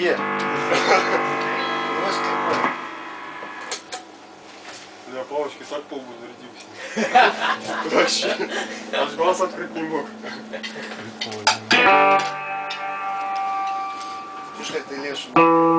Е. Для плавочки так полбу зарядился. Вообще. Аж глаз открыть не мог. Прикольно. Слушай, ты леший.